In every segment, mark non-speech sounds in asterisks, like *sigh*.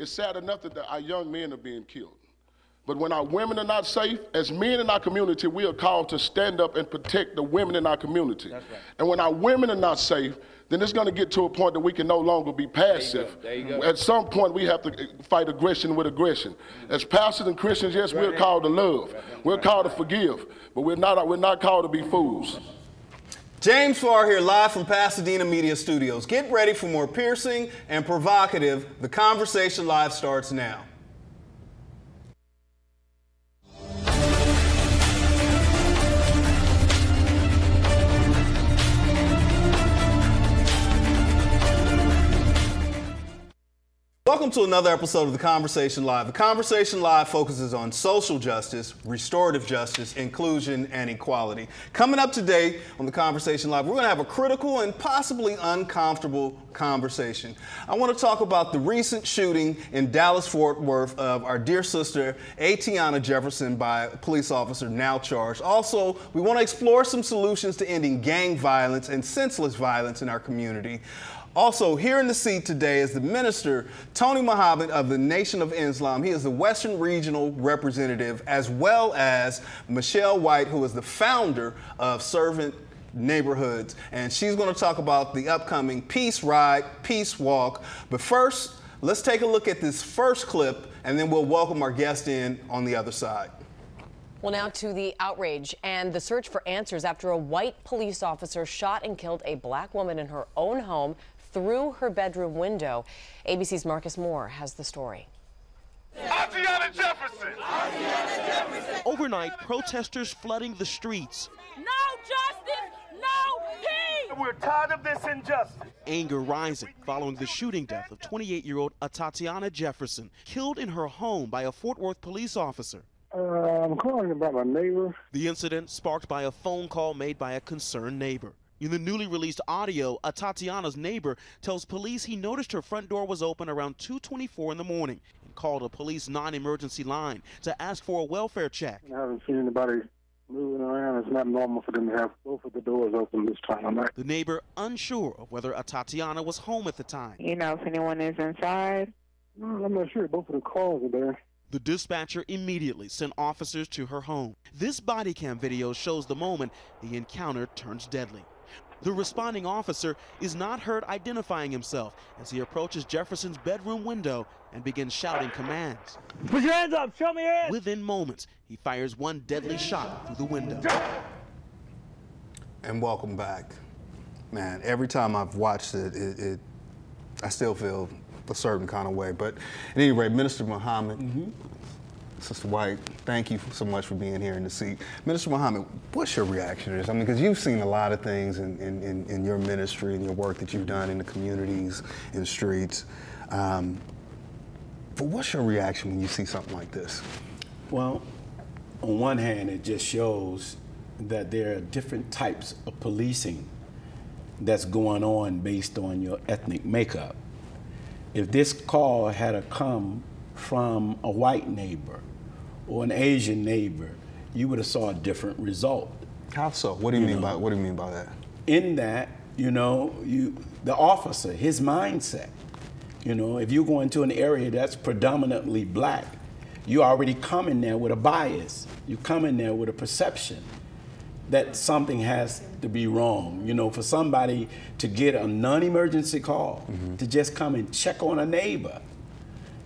It's sad enough that our young men are being killed. But when our women are not safe, as men in our community, we are called to stand up and protect the women in our community. Right. And when our women are not safe, then it's going to get to a point that we can no longer be passive. There you go. There you go. At some point, we have to eh, fight aggression with aggression. Mm-hmm. As pastors and Christians, yes, right we're called to love. Right we're called to forgive, but we're not, we're not called to be fools. James Farr here, live from Pasadena Media Studios. Get ready for more piercing and provocative. The Conversation Live starts now. Welcome to another episode of The Conversation Live. The Conversation Live focuses on social justice, restorative justice, inclusion, and equality. Coming up today on The Conversation Live, we're going to have a critical and possibly uncomfortable conversation. I want to talk about the recent shooting in Dallas Fort Worth of our dear sister, Atiana Jefferson, by a police officer now charged. Also, we want to explore some solutions to ending gang violence and senseless violence in our community. Also, here in the seat today is the minister, Tony Muhammad of the Nation of Islam. He is the Western Regional Representative, as well as Michelle White, who is the founder of Servant Neighborhoods. And she's going to talk about the upcoming Peace Ride, Peace Walk. But first, let's take a look at this first clip, and then we'll welcome our guest in on the other side. Well, now to the outrage and the search for answers after a white police officer shot and killed a black woman in her own home through her bedroom window. ABC's Marcus Moore has the story. Atiana Jefferson! Jefferson! Overnight, protesters flooding the streets. No justice, no peace! We're tired of this injustice. Anger rising following the shooting death of 28-year-old Atatiana Jefferson, killed in her home by a Fort Worth police officer. Uh, I'm calling about my neighbor. The incident sparked by a phone call made by a concerned neighbor. In the newly released audio, Atatiana's neighbor tells police he noticed her front door was open around 2:24 in the morning and called a police non-emergency line to ask for a welfare check. I haven't seen anybody moving around. It's not normal for them to have both of the doors open this time of night. The neighbor unsure of whether Atatiana was home at the time. You know if anyone is inside? No, I'm not sure. Both of the calls are there. The dispatcher immediately sent officers to her home. This body cam video shows the moment the encounter turns deadly. The responding officer is not heard identifying himself as he approaches Jefferson's bedroom window and begins shouting commands. Put your hands up, show me your hands. Within moments, he fires one deadly shot through the window. And welcome back. Man, every time I've watched it, it, it I still feel a certain kind of way. But at any rate, Minister Muhammad, mm -hmm. Sister White, thank you so much for being here in the seat. Minister Muhammad, what's your reaction to this? I mean, because you've seen a lot of things in, in, in, your ministry and your work that you've done in the communities, the streets. Um, but what's your reaction when you see something like this? Well, on one hand, it just shows that there are different types of policing that's going on based on your ethnic makeup. If this call had come from a white neighbor or an Asian neighbor, you would have saw a different result. How so? What do you, you mean know? by what do you mean by that? In that, you know, you the officer, his mindset. You know, if you go into an area that's predominantly black, you already come in there with a bias. You come in there with a perception that something has to be wrong. You know, for somebody to get a non-emergency call, mm -hmm. to just come and check on a neighbor,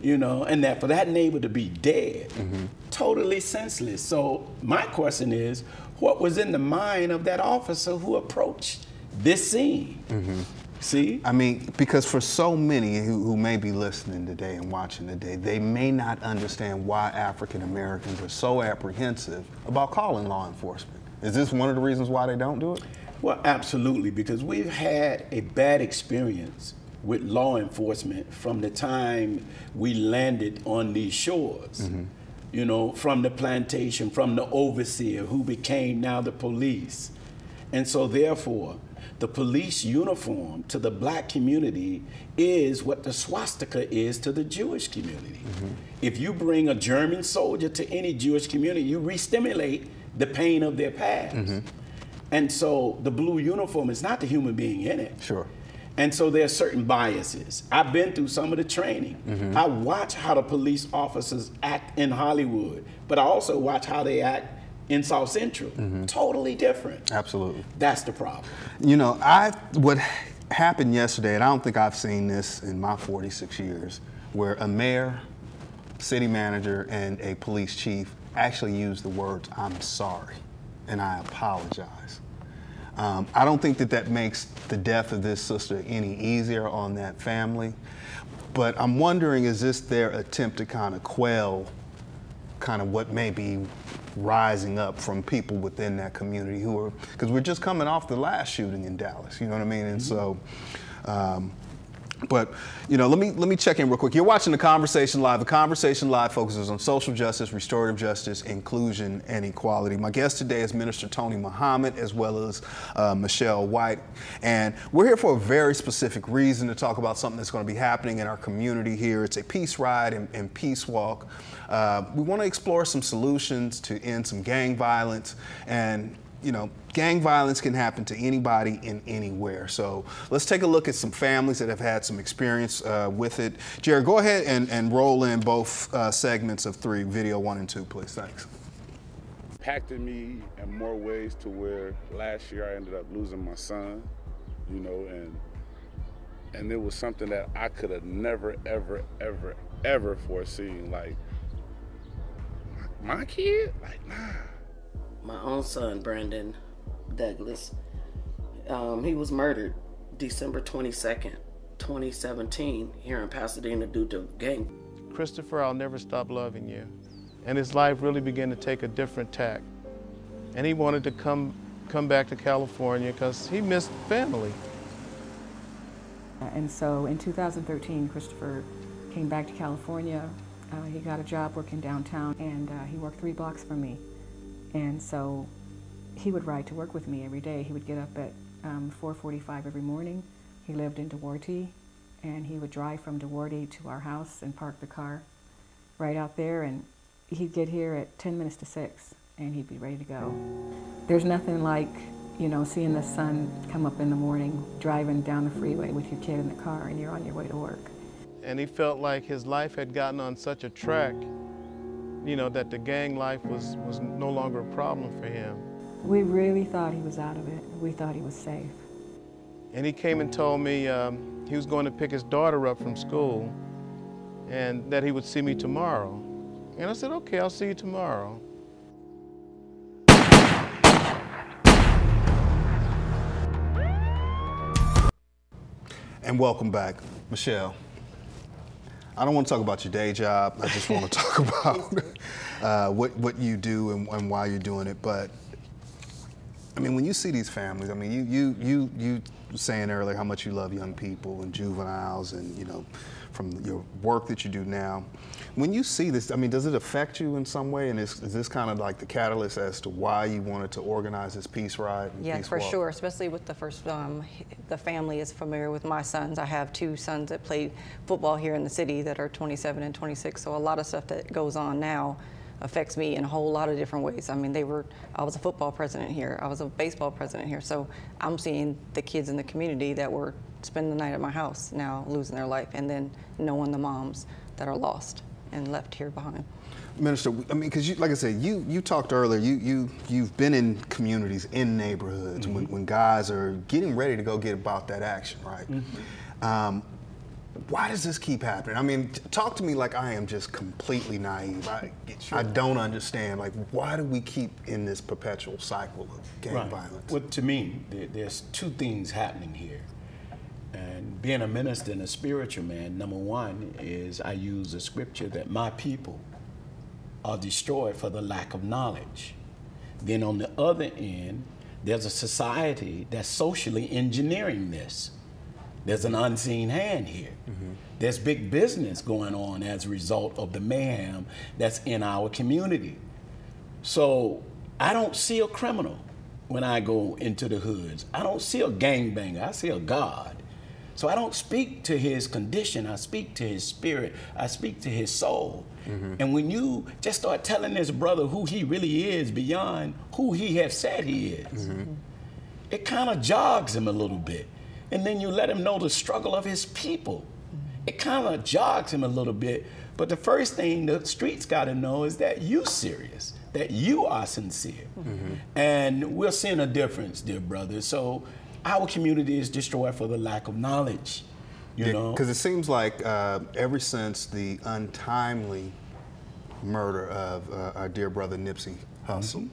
you know, and that for that neighbor to be dead, mm-hmm. totally senseless. So my question is, what was in the mind of that officer who approached this scene? Mm-hmm. See? I mean, because for so many who, who, may be listening today and watching today, they may not understand why African Americans are so apprehensive about calling law enforcement. Is this one of the reasons why they don't do it? Well, absolutely, because we've had a bad experience with law enforcement from the time we landed on these shores. Mm-hmm. You know, from the plantation, from the overseer who became now the police. And so, therefore, the police uniform to the black community is what the swastika is to the Jewish community. Mm-hmm. If you bring a German soldier to any Jewish community, you re-stimulate the pain of their past. Mm-hmm. And so the blue uniform is not the human being in it. Sure And so there are certain biases. I've been through some of the training. Mm-hmm. I watch how the police officers act in Hollywood, but I also watch how they act in South Central. Mm-hmm. Totally different. Absolutely. That's the problem. You know, I what happened yesterday, and I don't think I've seen this in my 46 years, where a mayor, city manager, and a police chief actually used the words, "I'm sorry," and I apologize. Um, I don't think that that makes the death of this sister any easier on that family, but I'm wondering, is this their attempt to kind of quell kind of what may be rising up from people within that community who are because we're just coming off the last shooting in Dallas, you know what I mean? And so, um, but you know, let me let me check in real quick. You're watching the conversation live. The conversation live focuses on social justice, restorative justice, inclusion, and equality. My guest today is Minister Tony Muhammad as well as uh, Michelle White, and we're here for a very specific reason to talk about something that's going to be happening in our community here. It's a peace ride and, and peace walk. Uh, we want to explore some solutions to end some gang violence and you know, gang violence can happen to anybody in anywhere. So let's take a look at some families that have had some experience uh, with it. Jared, go ahead and, and roll in both uh, segments of three, video one and two, please. Thanks. Impacted me in more ways to where last year I ended up losing my son, you know, and and it was something that I could have never, ever, ever, ever foreseen. Like my kid, like nah my own son, Brandon Douglas. Um, he was murdered December 22nd, 2017, here in Pasadena due to gang. Christopher, I'll never stop loving you. And his life really began to take a different tack. And he wanted to come, come back to California because he missed family. And so in 2013, Christopher came back to California. Uh, he got a job working downtown, and uh, he worked three blocks from me. And so he would ride to work with me every day. He would get up at um, 4.45 every morning. He lived in Duarte, and he would drive from Duarte to our house and park the car right out there. And he'd get here at 10 minutes to 6, and he'd be ready to go. There's nothing like, you know, seeing the sun come up in the morning, driving down the freeway with your kid in the car, and you're on your way to work. And he felt like his life had gotten on such a track you know, that the gang life was, was no longer a problem for him. We really thought he was out of it. We thought he was safe. And he came and told me um, he was going to pick his daughter up from school and that he would see me tomorrow. And I said, okay, I'll see you tomorrow. And welcome back, Michelle. I don't want to talk about your day job. I just want to *laughs* talk about uh, what what you do and, and, why you're doing it. But I mean, when you see these families, I mean, you you you you saying earlier how much you love young people and juveniles, and you know, from your work that you do now. When you see this, I mean, does it affect you in some way? And is, is this kind of like the catalyst as to why you wanted to organize this peace ride? yeah, peace for walk? sure. Especially with the first, um, the family is familiar with my sons. I have two sons that play football here in the city that are 27 and 26. So a lot of stuff that goes on now affects me in a whole lot of different ways. I mean, they were, I was a football president here. I was a baseball president here. So I'm seeing the kids in the community that were spending the night at my house now losing their life and then knowing the moms that are lost and left here behind. Minister, I mean, because like I said, you you talked earlier. You you you've been in communities, in neighborhoods mm-hmm. when, when guys are getting ready to go get about that action, right? Mm-hmm. Um, why does this keep happening? I mean, talk to me like I am just completely naive. I, sure. I don't understand. Like, why do we keep in this perpetual cycle of gang right. violence? Well, to me, there, there's two things happening here. And being a minister and a spiritual man, number one is I use a scripture that my people are destroyed for the lack of knowledge. Then on the other end, there's a society that's socially engineering this. There's an unseen hand here. Mm-hmm. There's big business going on as a result of the mayhem that's in our community. So I don't see a criminal when I go into the hoods. I don't see a gangbanger. I see a God. So I don't speak to his condition, I speak to his spirit, I speak to his soul. Mm-hmm. And when you just start telling this brother who he really is beyond who he has said he is, mm-hmm. it kind of jogs him a little bit. and then you let him know the struggle of his people. It kind of jogs him a little bit. But the first thing the streets got to know is that you serious, that you are sincere. Mm-hmm. And we're seeing a difference, dear brother. So our community is destroyed for the lack of knowledge. You yeah, know, because it seems like uh, ever since the untimely murder of uh, our dear brother Nipsey Hussle.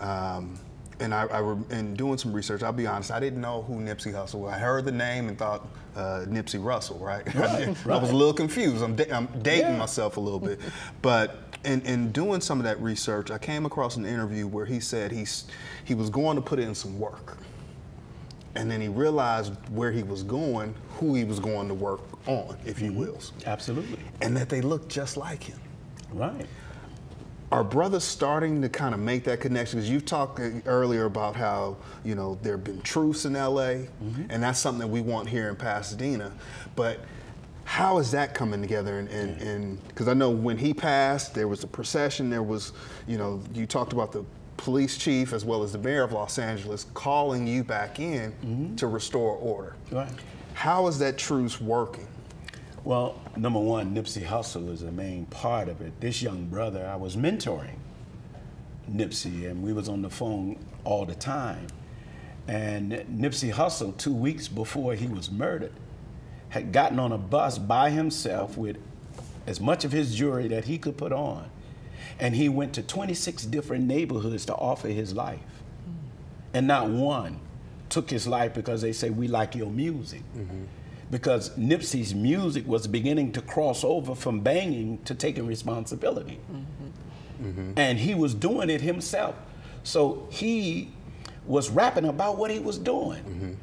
Mm-hmm. Um, and I, I in doing some research, I'll be honest, I didn't know who Nipsey Hussle was. I heard the name and thought uh, Nipsey Russell, right? *laughs* right, I, was a little confused. I'm, da- I'm dating yeah. myself a little bit, *laughs* but in, in doing some of that research, I came across an interview where he said he's he was going to put in some work, and then he realized where he was going, who he was going to work on, if you will. Absolutely. And that they looked just like him. Right. Are brothers starting to kind of make that connection? Because you've talked earlier about how you know there have been truths in LA, mm-hmm. and that's something that we want here in Pasadena. But how is that coming together? And because I know when he passed, there was a procession. There was, you know, you talked about the police chief as well as the mayor of Los Angeles calling you back in mm-hmm. to restore order. Right. How is that truce working? Well, number one, Nipsey Hussle is a main part of it. This young brother, I was mentoring Nipsey, and we was on the phone all the time. And Nipsey Hussle, two weeks before he was murdered, had gotten on a bus by himself with as much of his jewelry that he could put on. And he went to 26 different neighborhoods to offer his life. And not one took his life because they say, we like your music. Mm-hmm because Nipsey's music was beginning to cross over from banging to taking responsibility. Mm-hmm. Mm-hmm. And he was doing it himself. So he was rapping about what he was doing.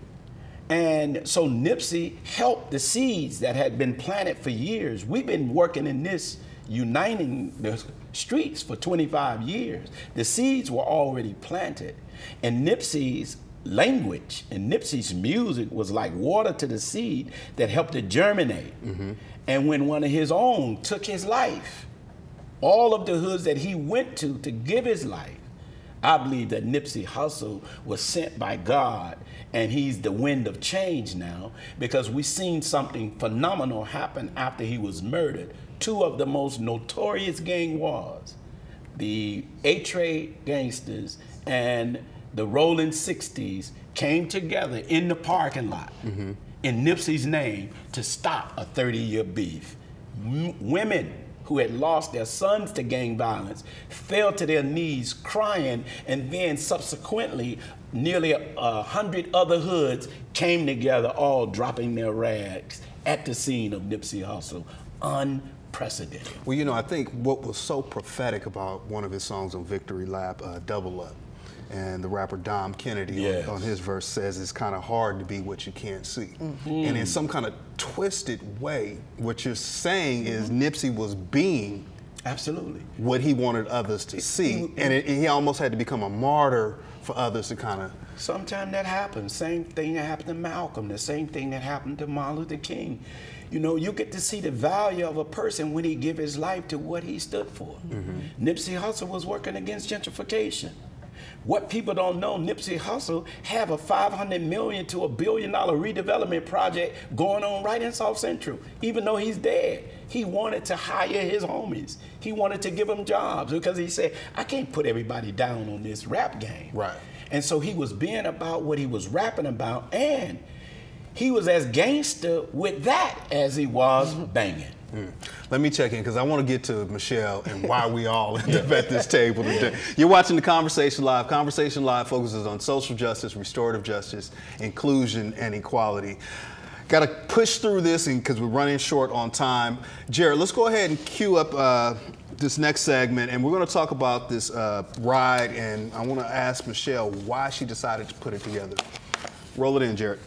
And so Nipsey helped the seeds that had been planted for years. We've been working in this, uniting the streets for 25 years. The seeds were already planted. And Nipsey's language and Nipsey's music was like water to the seed that helped it germinate. Mm-hmm. And when one of his own took his life, all of the hoods that he went to to give his life, I believe that Nipsey Hussle was sent by God and he's the wind of change now because we've seen something phenomenal happen after he was murdered. Two of the most notorious gang wars, the 8 Tray gangsters and the Rollin 60s came together in the parking lot mm-hmm. in Nipsey's name to stop a 30 year beef. M- women who had lost their sons to gang violence fell to their knees crying, and then subsequently, nearly a, hundred other hoods came together, all dropping their rags at the scene of Nipsey Hussle. Unprecedented. Well, you know, I think what was so prophetic about one of his songs on Victory Lap, uh, Double Up, and the rapper Dom Kennedy yes. on, on, his verse says it's kind of hard to be what you can't see. Mm-hmm. And in some kind of twisted way, what you're saying mm-hmm. is Nipsey was being absolutely what he wanted others to see, and it, he almost had to become a martyr for others to kind of. Sometimes that happens. Same thing that happened to Malcolm. The same thing that happened to Martin Luther King. You know, you get to see the value of a person when he give his life to what he stood for. Mm-hmm. Nipsey Hussle was working against gentrification. What people don't know, Nipsey Hussle have a 500 million to a billion dollar redevelopment project going on right in South Central. Even though he's dead, he wanted to hire his homies. He wanted to give them jobs because he said, I can't put everybody down on this rap game. Right. And so he was being about what he was rapping about, and he was as gangster with that as he was banging. Mm. Let me check in because I want to get to Michelle and why we all *laughs* end up at this table today. You're watching the Conversation Live. Conversation Live focuses on social justice, restorative justice, inclusion, and equality. Got to push through this because we're running short on time. Jared, let's go ahead and cue up uh, this next segment, and we're going to talk about this uh, ride. And I want to ask Michelle why she decided to put it together. Roll it in, Jared.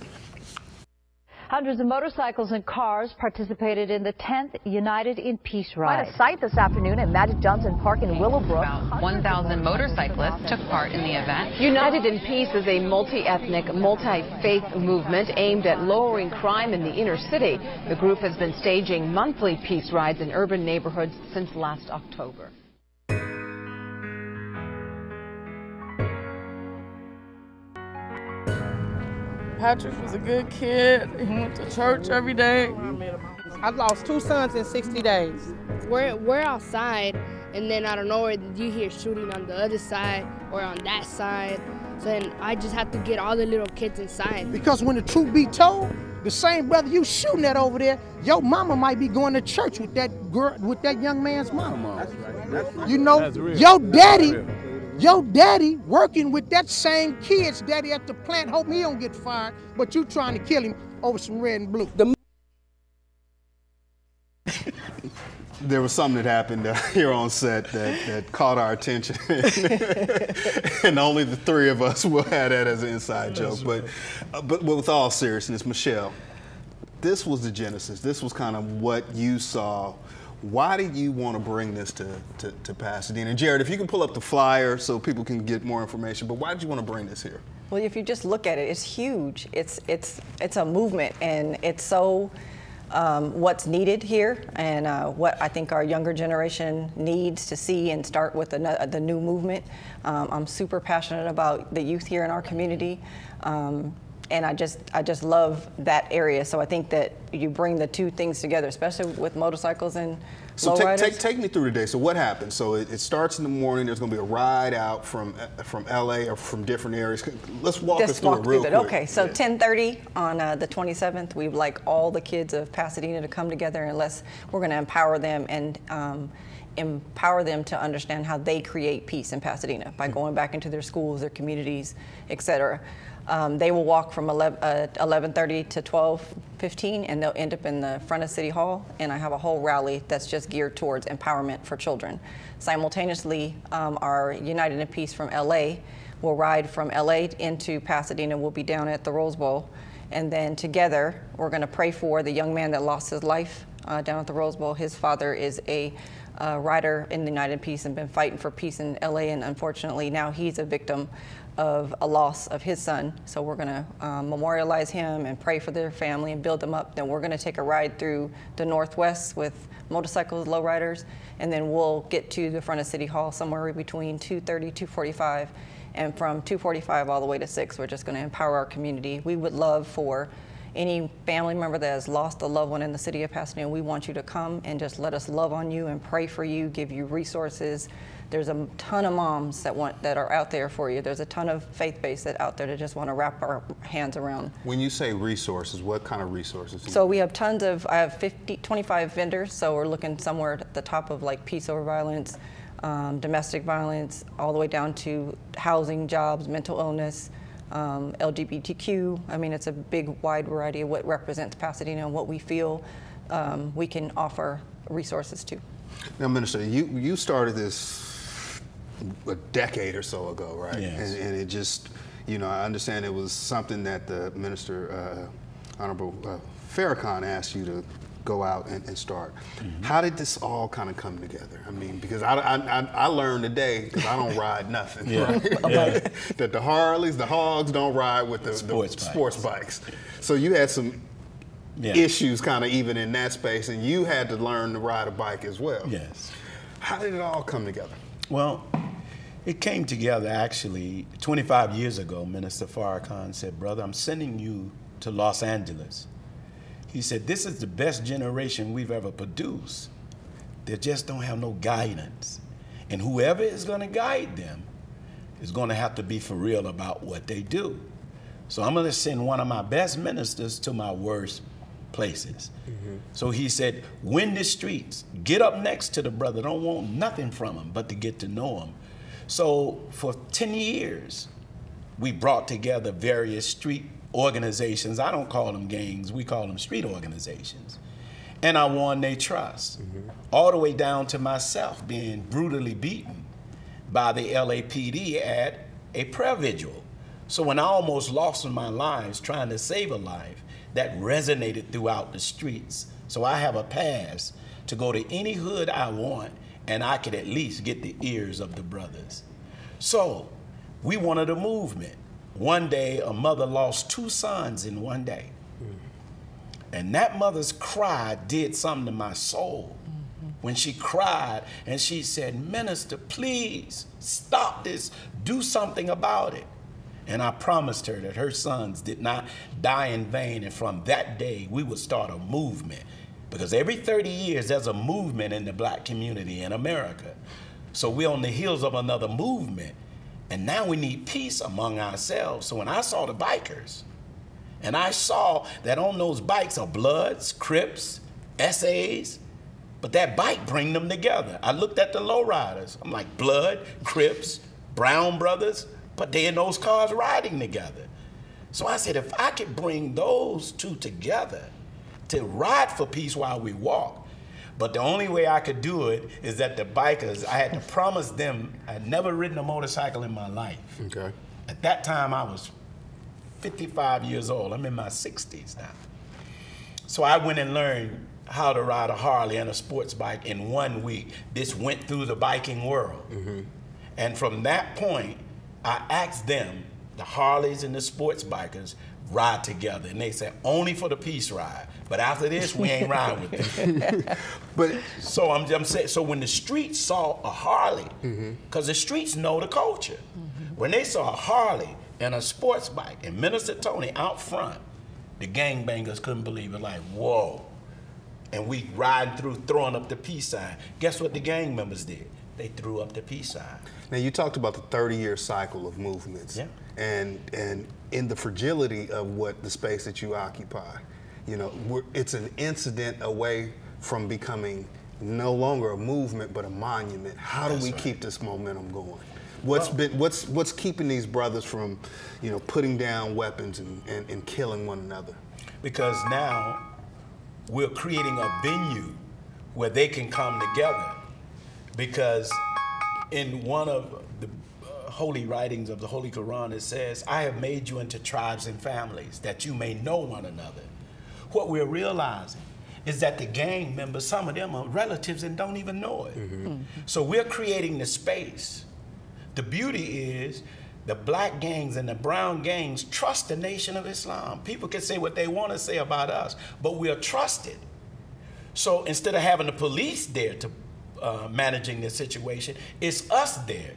Hundreds of motorcycles and cars participated in the 10th United in Peace Ride. Quite a sight this afternoon at Magic Johnson Park in Willowbrook. About 1,000 motorcyclists took part in the event. United in Peace is a multi-ethnic, multi-faith movement aimed at lowering crime in the inner city. The group has been staging monthly peace rides in urban neighborhoods since last October. Patrick was a good kid. He went to church every day. I lost two sons in 60 days. We're, we're outside, and then out of nowhere, you hear shooting on the other side or on that side. So then I just have to get all the little kids inside. Because when the truth be told, the same brother you shooting at over there, your mama might be going to church with that girl, with that young man's mama. That's right. That's right. You know, your daddy, your daddy working with that same kid's daddy at the plant, hoping he don't get fired, but you trying to kill him over some red and blue. The *laughs* there was something that happened uh, *laughs* here on set that, that caught our attention, *laughs* and only the three of us will have that as an inside joke. But, uh, but with all seriousness, Michelle, this was the genesis. This was kind of what you saw. Why did you want to bring this to, to, to Pasadena? Jared, if you can pull up the flyer so people can get more information, but why did you want to bring this here? Well, if you just look at it, it's huge. It's it's it's a movement, and it's so um, what's needed here and uh, what I think our younger generation needs to see and start with the, the new movement. Um, I'm super passionate about the youth here in our community. Um, and I just I just love that area. So I think that you bring the two things together, especially with motorcycles and so take, take, take, me through today. So what happens? So it, it starts in the morning. There's going to be a ride out from uh, from LA or from different areas. Let's walk Just us through walk it real through quick. Okay, so yeah. 10:30 on uh, the 27th, we'd like all the kids of Pasadena to come together, and let's we're going to empower them and. Um, empower them to understand how they create peace in Pasadena by going back into their schools, their communities, et cetera. Um, they will walk from 11, uh, 11.30 to 12.15 and they'll end up in the front of City Hall and I have a whole rally that's just geared towards empowerment for children. Simultaneously, um, our United in Peace from LA will ride from LA into Pasadena. We'll be down at the Rose Bowl and then together we're going to pray for the young man that lost his life uh, down at the Rose Bowl. His father is a uh, rider in the United Peace and been fighting for peace in LA and unfortunately now he's a victim of a loss of his son. So we're going to um, memorialize him and pray for their family and build them up. Then we're going to take a ride through the Northwest with motorcycles, lowriders, and then we'll get to the front of City Hall somewhere between 2:30, 2:45, and from 2:45 all the way to 6, we're just going to empower our community. We would love for any family member that has lost a loved one in the city of Pasadena, we want you to come and just let us love on you and pray for you, give you resources, there's a ton of moms that want that are out there for you. There's a ton of faith-based that out there that just want to wrap our hands around. When you say resources, what kind of resources? So we have tons of. I have 50, 25 vendors. So we're looking somewhere at the top of like peace over violence, um, domestic violence, all the way down to housing, jobs, mental illness. Um, LGBTQ. I mean, it's a big, wide variety of what represents Pasadena and what we feel um, we can offer resources to. Now, Minister, you, you started this a decade or so ago, right? Yes. And, and, it just, you know, I understand it was something that the Minister, uh, Honorable uh, Farrakhan asked you to go out and, and start. Mm-hmm. How did this all kind of come together? I mean, because I, I, I learned today, because I don't ride nothing, yeah. right? *laughs* Yeah. *laughs* that the Harleys, the Hogs don't ride with the sports, the bikes. sports bikes. So you had some yeah. issues kind of even in that space, and you had to learn to ride a bike as well. Yes. How did it all come together? Well, it came together actually 25 years ago. Minister Farrakhan said, Brother, I'm sending you to Los Angeles. He said, This is the best generation we've ever produced. They just don't have no guidance. And whoever is going to guide them is going to have to be for real about what they do. So I'm going to send one of my best ministers to my worst places. Mm-hmm. So he said, win the streets. Get up next to the brother. Don't want nothing from him but to get to know him. So for 10 years, we brought together various street organizations. I don't call them gangs, we call them street organizations. And I won their trust, mm-hmm. all the way down to myself being brutally beaten by the LAPD at a prayer vigil. So when I almost lost my lives trying to save a life, that resonated throughout the streets. So I have a pass to go to any hood I want and I could at least get the ears of the brothers. So we wanted a movement. One day, a mother lost two sons in one day. And that mother's cry did something to my soul. When she cried and she said, Minister, please stop this, do something about it. And I promised her that her sons did not die in vain. And from that day, we would start a movement. Because every 30 years, there's a movement in the black community in America. So we're on the heels of another movement. And now we need peace among ourselves. So when I saw the bikers, and I saw that on those bikes are Bloods, Crips, SAs, but that bike bring them together. I looked at the lowriders. I'm like, Blood, Crips, Brown Brothers, but they in those cars riding together. So I said, if I could bring those two together to ride for peace while we walk, but the only way I could do it is that the bikers, I had to promise them, I'd never ridden a motorcycle in my life. Okay. At that time, I was 55 years old. I'm in my 60s now. So I went and learned how to ride a Harley and a sports bike in one week. This went through the biking world. Mm-hmm. And from that point, I asked them, the Harleys and the sports bikers, ride together. And they said, only for the peace ride. But after this, we ain't riding with them. *laughs* but so I'm, I'm saying, so when the streets saw a Harley, Mm-hmm. because the streets know the culture, when they saw a Harley and a sports bike and Minister Tony out front, the gangbangers couldn't believe it. Like, whoa. And we riding through, throwing up the peace sign. Guess what the gang members did? They threw up the peace sign. Now you talked about the 30-year cycle of movements, Yeah. and and in the fragility of what the space that you occupy, you know, we're, it's an incident away from becoming no longer a movement but a monument. How do That's we right. keep this momentum going? What's Well- been what's what's keeping these brothers from, you know, putting down weapons and, and, and killing one another? Because now we're creating a venue where they can come together. Because in one of the uh, holy writings of the Holy Quran, it says, I have made you into tribes and families that you may know one another. What we're realizing is that the gang members, some of them are relatives and don't even know it. So we're creating the space. The beauty is the black gangs and the brown gangs trust the Nation of Islam. People can say what they want to say about us, but we are trusted. So instead of having the police there to uh, managing the situation, it's us there.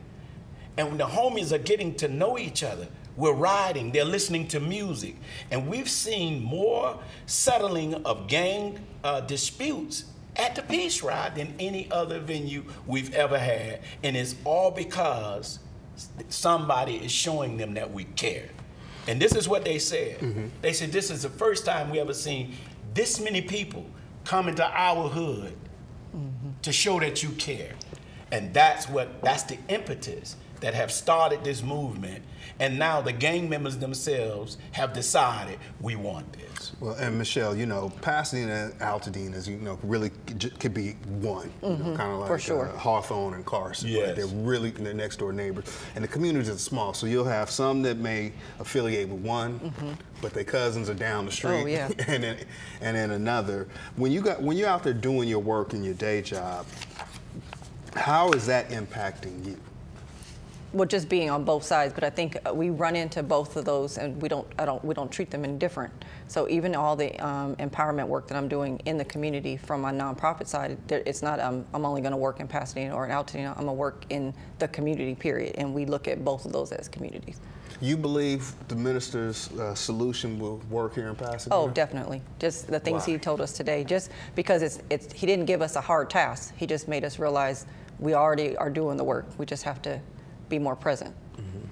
And when the homies are getting to know each other, we're riding, they're listening to music. And we've seen more settling of gang uh, disputes at the Peace Ride than any other venue we've ever had. And it's all because somebody is showing them that we care. And this is what they said. They said, This is the first time we ever seen this many people come into our hood to show that you care. And that's what that's the impetus that have started this movement. And now the gang members themselves have decided we want this. Well, and Michelle, you know, Pasadena and Altadena, as you know, really could be one. You know, Mhm, kind of like for sure. uh, Hawthorne and Carson. right? They're really they're next door neighbors, and the communities are small. So you'll have some that may affiliate with one, but their cousins are down the street, Oh, yeah. *laughs* and then and then another. When you got when you're out there doing your work in your day job, how is that impacting you? Well, just being on both sides, but I think uh, we run into both of those, and we don't, I don't, we don't treat them any different. So even all the um, empowerment work that I'm doing in the community from my nonprofit side, it's not um, I'm only going to work in Pasadena or in Altadena. I'm going to work in the community, period, and we look at both of those as communities. You believe the minister's uh, solution will work here in Pasadena? Oh, definitely. Just the things Why? he told us today. Just because it's, it's, he didn't give us a hard task. He just made us realize we already are doing the work. We just have to be more present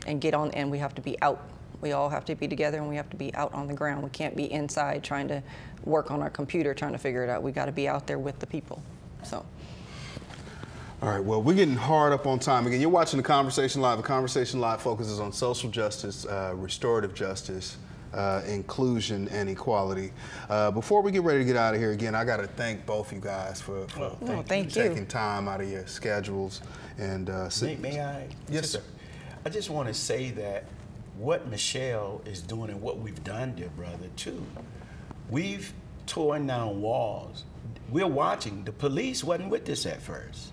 and get on, and we have to be out. We all have to be together, and we have to be out on the ground. We can't be inside trying to work on our computer trying to figure it out. We got to be out there with the people. So. All right, well, we're getting hard up on time. Again, you're watching The Conversation Live. The Conversation Live focuses on social justice, uh, restorative justice, uh, inclusion, and equality. Uh, before we get ready to get out of here, again, I got to thank both you guys for, for Oh, thank you. taking time out of your schedules. And uh, May, may I? Yes, sir. I just want to say that what Michelle is doing and what we've done, dear brother, too. We've torn down walls. We're watching. The police wasn't with this at 1st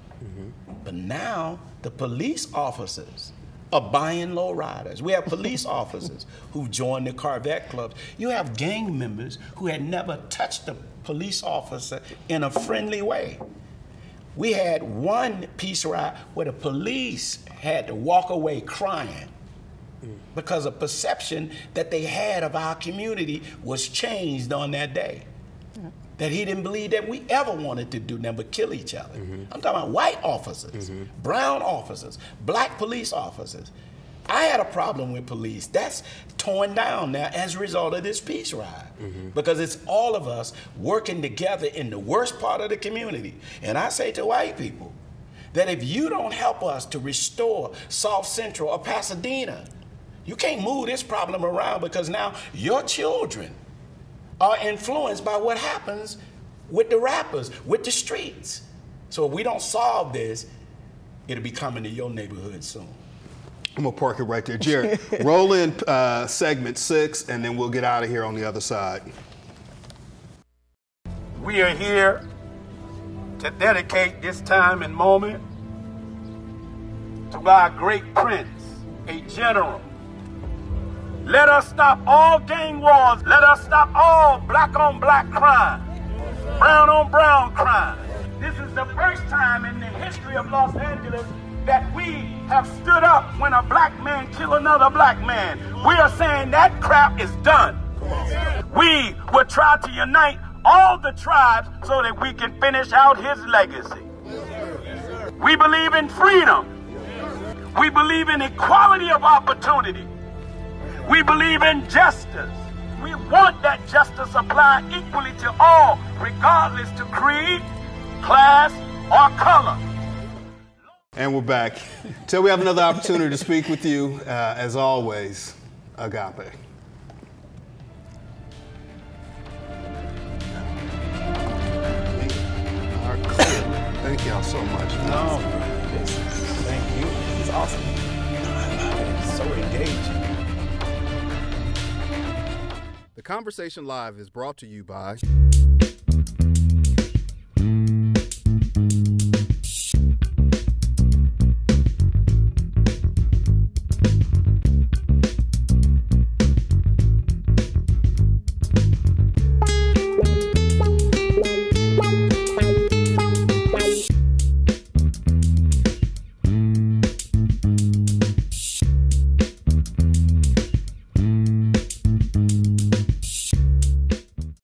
but now the police officers are buying lowriders. We have police officers who've joined the Corvette clubs. You have gang members who had never touched a police officer in a friendly way. We had one peace ride where the police had to walk away crying because a perception that they had of our community was changed on that day. That he didn't believe that we ever wanted to do but kill each other. Mm-hmm. I'm talking about white officers, mm-hmm. brown officers, black police officers. I had a problem with police. That's torn down now as a result of this peace ride. Mm-hmm. Because it's all of us working together in the worst part of the community. And I say to white people that if you don't help us to restore South Central or Pasadena, you can't move this problem around because now your children are influenced by what happens with the rappers, with the streets. So if we don't solve this, it'll be coming to your neighborhood soon. I'm gonna park it right there. Jared, *laughs* roll in uh, segment six, and then we'll get out of here on the other side. We are here to dedicate this time and moment to our great prince, a general. Let us stop all gang wars. Let us stop all black on black crime, brown on brown crime. This is the first time in the history of Los Angeles that we have stood up when a black man kill another black man. We are saying that crap is done. We will try to unite all the tribes so that we can finish out his legacy. We believe in freedom. We believe in equality of opportunity. We believe in justice. We want that justice applied equally to all, regardless to creed, class, or color. And we're back. *laughs* Till we have another opportunity to speak with you, uh, as always, Agape. Thank y'all so much. No, this, thank you. This is awesome. It's so engaging. The Conversation Live is brought to you by